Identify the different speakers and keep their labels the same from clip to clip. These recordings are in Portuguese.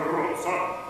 Speaker 1: rosa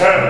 Speaker 1: Ten.